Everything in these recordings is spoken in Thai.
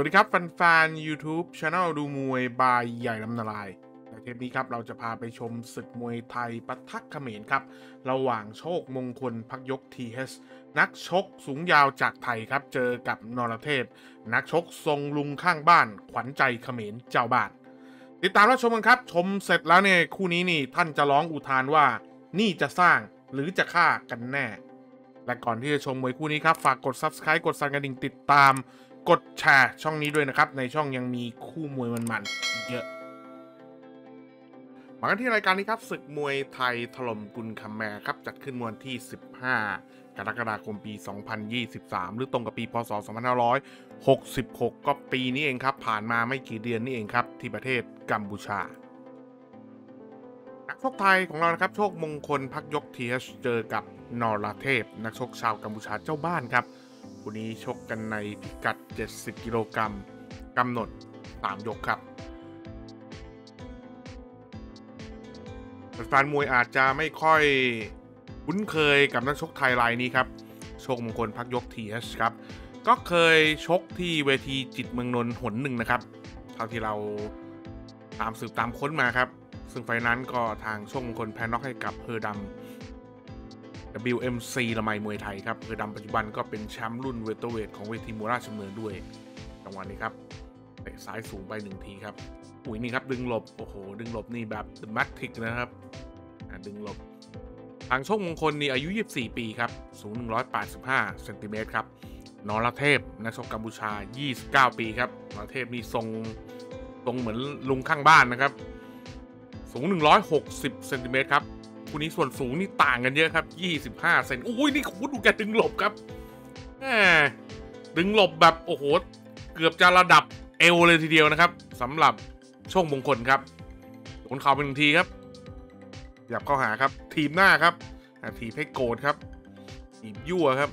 วัสดีครับแฟนๆ YouTube c h anel ดูมวยบายใหญ่ลำนาลายในเทปนี้ครับเราจะพาไปชมศึกมวยไทยปะทะเขมรครับ ระหว่างโชคมงคลพักยก TH นักชกสูงยาวจากไทยครับ เจอกับนรเทพ นักชกทรงลุงข้างบ้าน ขวัญใจเขมรเจ้าบ้าน ติดตามรับชมกันครับ ชมเสร็จแล้วเนี่ยคู่นี้นี่ท่านจะร้องอุทานว่า นี่จะสร้างหรือจะฆ่ากันแน่ และก่อนที่จะชมมวยคู่นี้ครับฝากกด Subscribe กดสั่นกระดิ่งติดตาม กดแชร์ช่องนี้ด้วยนะครับ ในช่องยังมีคู่มวยมันๆอีกเยอะ มากันที่รายการนี้ครับศึกมวยไทยถล่มกุลคำแมครับ จัดขึ้นวันที่ 15 กรกฎาคมปี 2023 หรือตรงกับปีพศ 2566 ก็ปีนี้เองครับ ผ่านมาไม่กี่เดือนนี่เองครับ ที่ประเทศกัมพูชานักชกไทยของเรานะครับ โชคมงคลพักยกทีเจอกับนอราเทพ นักชกชาวกัมพูชาเจ้าบ้านครับ คู่นี้ชกกันในพิกัด 70 กิโลกรัมกำหนด 3 ยกครับแฟนมวยอาจจะไม่ค่อยคุ้นเคยกับนักชกไทยรายนี้ครับ โชคมงคลพักยกทีเครับ ก็เคยชกที่เวทีจิตเมืองนนท์หนหนึ่งนะครับ เท่าที่เราตามสืบตามค้นมาครับ ซึ่งไฟนั้นก็ทางโชคมงคลแพ้น็อกให้กับเฮอร์ดัม WMC ละไมมวยไทยครับเฮอดัมปัจจุบันก็เป็นแชมป์รุ่นเวลเตอร์เวทของเวทีมวยราชดำเนินด้วยจังหวะนี้ครับเตะซ้ายสูงไปหนึ่งทีครับอุ้ยนี่ครับดึงหลบ โอ้โห ดึงหลบนี่แบบ The Matrix นะครับดึงหลบ ทางโชคมงคลนี่อายุ 24 ปีครับ สูง 185เซนติเมตรครับนอรเทพนักชกกัมพูชา 29 ปีครับนอรเทพนี่ทรงทรงเหมือนลุงข้างบ้านนะครับ สูง 160เซนติเมตรครับ คู่นี้ส่วนสูงนี่ต่างกันเยอะครับ 25 เซนอุ้ยนี่คุณดูแกดึงหลบครับแหมดึงหลบแบบโอ้โห เกือบจะระดับเอวเลยทีเดียวนะครับสำหรับโชคมงคลครับโดนเข่าไปหนึ่งทีครับหยับเข้าหาครับ ทีมหน้าครับทีมให้โกรธครับทีมยั่วครับ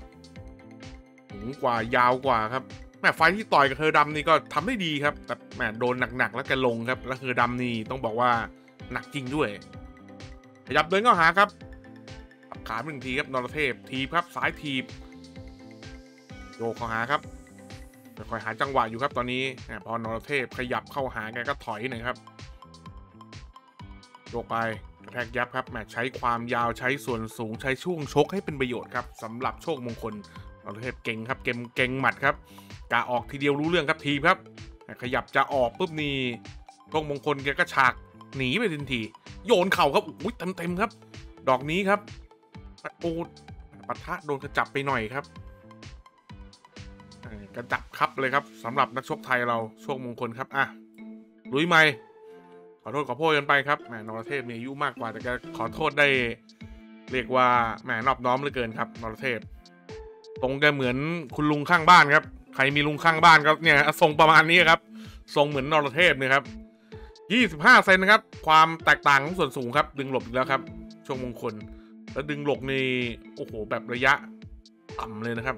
สูงกว่ายาวกว่าครับแม่ไฟที่ต่อยกับเธอดำนี่ก็ทำได้ดีครับ แต่แม่โดนหนักๆแล้วแกลงครับ แล้วเธอดำนี่ต้องบอกว่าหนักจริงด้วย ขยับเดินเข้าหาครับขาหนึ่งทีครับนรเทพทีครับซ้ายทีบโยกเข้าหาครับคอยหาจังหวะอยู่ครับตอนนี้พอนรเทพขยับเข้าหาแกก็ถอยหน่อยครับโยกไปกระแทกยับครับแมใช้ความยาวใช้ส่วนสูงใช้ช่วงชกให้เป็นประโยชน์ครับสำหรับโชคมงคลนรเทพเก่งครับเก่งเก่งหมัดครับกาออกทีเดียวรู้เรื่องครับทีครับขยับจะออกปุ๊บนี่โชคมงคลแกก็ฉาก หนีไปทันที โยนเข่าครับอุ้ยเต็มเต็มครับ ดอกนี้ครับโอ้ปะทะโดนกระจับไปหน่อยครับกระจับครับเลยครับสำหรับนักชกไทยเราโชคมงคลครับอะลุยไหมขอโทษขอโทษกันไปครับแหมนรเทพมีอายุมากกว่าแต่ก็ขอโทษได้เรียกว่าแหมนอบน้อมเหลือเกินครับนรเทพ ตรงแกเหมือนคุณลุงข้างบ้านครับ ใครมีลุงข้างบ้านก็เนี่ยทรงประมาณนี้ครับ ทรงเหมือนนรเทพนะครับ 25 เซนนะครับ ความแตกต่างของส่วนสูงครับ ดึงหลบอีกแล้วครับ ช่วงมงคล แล้วดึงหลบในโอ้โห แบบระยะต่ำเลยนะครับ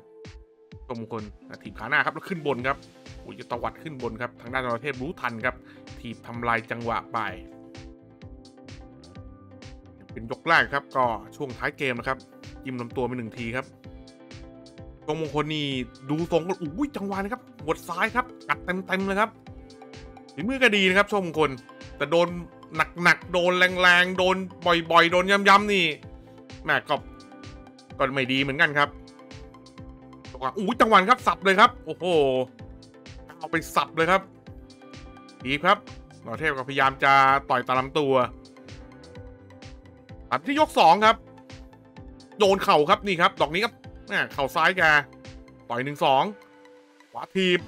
ช่วงมงคลถีบขาหน้าครับ แล้วขึ้นบนครับโอ้ยจะตวัดขึ้นบนครับ ทางด้านนรเทพรู้ทันครับ ถีบทำลายจังหวะไป เป็นยกแรกครับ ก็ช่วงท้ายเกมนะครับ ยิ้มลำตัวไปหนึ่งทีครับช่วงมงคลนี่ดูทรงก็อุ้ยจังหวะนะครับบดซ้ายครับกัดเต็มๆเลยครับ ฝีมือก็ดีนะครับชมคลแต่โดนหนักๆ โดนแรงๆ โดนบ่อยๆ โดนย้ำๆนี่แม่ก็ก็ไม่ดีเหมือนกันครับอู้จังหวะครับสับเลยครับ โอ้โหเอาไปสับเลยครับ ดีครับหล่อเทพก็พยายามจะต่อยตาลำตัวตัดที่ยกสองครับ โดนเข่าครับนี่ครับ ดอกนี้ครับเข่าซ้ายแกต่อยหนึ่งสองขวาทีบ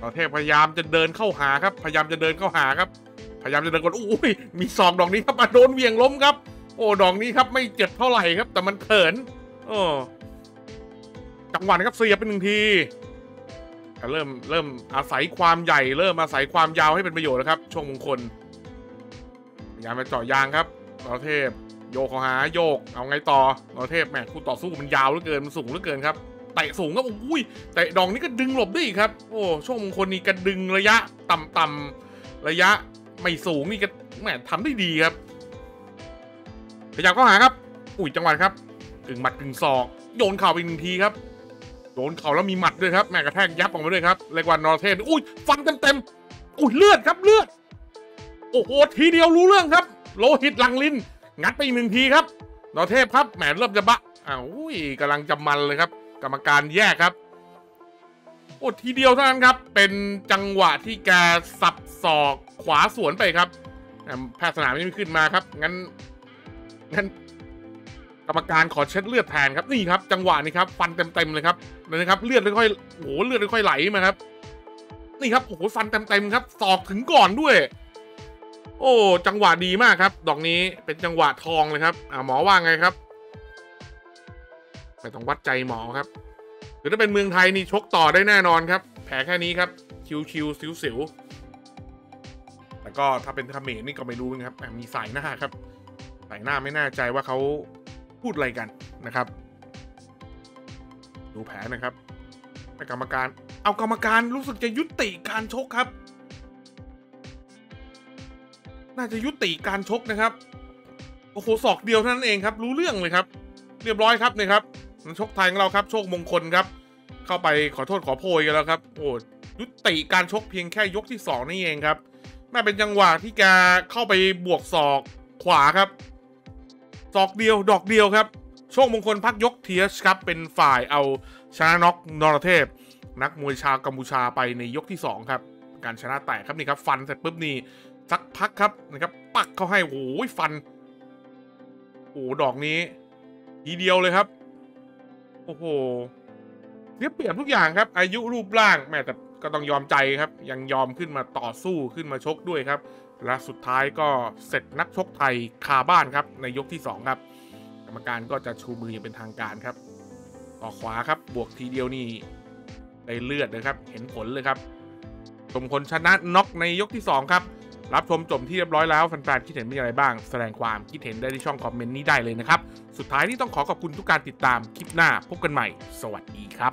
ต่อเทพพยายามจะเดินเข้าหาครับ พยายามจะเดินเข้าหาครับ พยายามจะเดินก่อนอุ้ยมีสองดอกนี้ครับโดนเวียงล้มครับ โอ้ดอกนี้ครับไม่เจ็บเท่าไหร่ครับ แต่มันเขินโอ้จังหวะนะครับเสียบเป็นหนึ่งทีก็เริ่มเริ่มอาศัยความใหญ่ เริ่มอาศัยความยาวให้เป็นประโยชน์นะครับช่วงมงคลพยายามมาเจาะยางครับต่อเทพโยกเข้าหาโยกเอาไงต่อต่อเทพแม่คู่ต่อสู้มันยาวเหลือเกินมันสูงเหลือเกินครับ เตะสูงก็อุ้ยแต่ดองนี้ก็ดึงหลบได้อีกครับ โอ้ช่วงมงคลนี้ก็ดึงระยะต่ำๆระยะไม่สูงนี่ก็แหมทำได้ดีครับพยายามก็หาครับ อุ้ยจังหวะครับกึ่งหมัดกึ่งศอก โยนเข่าไปหนึ่งทีครับโดนเข่าแล้วมีหมัดด้วยครับแม่กระแทกยับออกมาด้วยครับเรียกว่านอร์เทพอุ้ยฟันเต็มๆอุ้ยเลือดครับเลือด โอ้โหทีเดียวรู้เรื่องครับ โลหิตหลังลิ้นงัดไปอีกหนึ่งทีครับนอร์เทพครับแหมเริ่มจะบะอ้าวอุ้ยกำลังจะมันเลยครับ รรมการแยกครับโอ้ทีเดียวเท่านั้นครับ เป็นจังหวะที่แกสับศอกขวาสวนไปครับแพทย์สนามยังไม่ขึ้นมาครับ งั้น งั้น กรรมการขอเช็ดเลือดแทนครับ นี่ครับ จังหวะนี้ครับ ฟันเต็มๆเลยครับนะครับ เลือดค่อยๆโอ้โหเลือดค่อยๆไหลมาครับ นี่ครับโอ้โหฟันเต็มๆครับศอกถึงก่อนด้วย โอ้ จังหวะดีมากครับ ดอกนี้เป็นจังหวะทองเลยครับอ่าหมอว่าไงครับ ไม่ต้องวัดใจหมอครับ หรือถ้าเป็นเมืองไทยนี่ชกต่อได้แน่นอนครับ แผลแค่นี้ครับ ชิวๆสิวๆแต่ก็ถ้าเป็นเขมรนี่ก็ไม่รู้นะครับมีสายหน้าครับ สายหน้าไม่แน่ใจว่าเขาพูดอะไรกันนะครับ ดูแผลนะครับกรรมการ เอากรรมการรู้สึกจะยุติการชกครับน่าจะยุติการชกนะครับ โอ้โหศอกเดียวเท่านั้นเองครับ รู้เรื่องเลยครับ เรียบร้อยครับเนี่ยครับ นักชกไทยของเราครับ โชคมงคลครับ เข้าไปขอโทษขอโพยกันแล้วครับ โอ้ยุติการชกเพียงแค่ยกที่สองนี่เองครับแม่เป็นจังหวะที่แกเข้าไปบวกศอกขวาครับศอกเดียวดอกเดียวครับ โชคมงคลพักยกเทียชครับ เป็นฝ่ายเอาชนะน็อกนรเทพ นักมวยชาวกัมพูชาไปในยกที่ 2 ครับ การชนะแตกครับนี่ครับ ฟันเสร็จปุ๊บนี่สักพักครับนะครับ ปักเขาให้โอ้ยฟันโอ้ดอกนี้ ทีเดียวเลยครับ โอ้โหเรียบเปรียบทุกอย่างครับ อายุรูปร่างแม่แต่ก็ต้องยอมใจครับ ยังยอมขึ้นมาต่อสู้ขึ้นมาชกด้วยครับ และสุดท้ายก็เสร็จนักชกไทยคาบ้านครับ ในยกที่ 2 ครับ กรรมการก็จะชูมืออย่างเป็นทางการครับต่อขวาครับ บวกทีเดียวนี่ได้เลือดเลยครับ เห็นผลเลยครับชมคนชนะน็อกในยกที่ 2 ครับ รับชมจบที่เรียบร้อยแล้วแฟนๆคิดเห็นเป็นอย่างไรบ้าง แสดงความคิดเห็นได้ที่ช่องคอมเมนต์นี้ได้เลยนะครับ สุดท้ายนี่ต้องขอขอบคุณทุกการติดตามคลิปหน้าพบกันใหม่ สวัสดีครับ